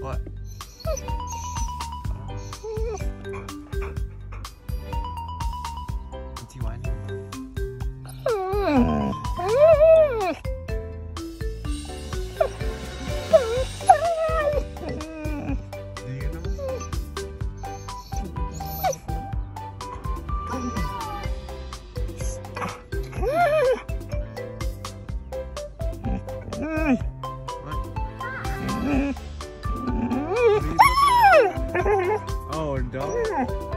What? What's Do you know? Mm. corn dog.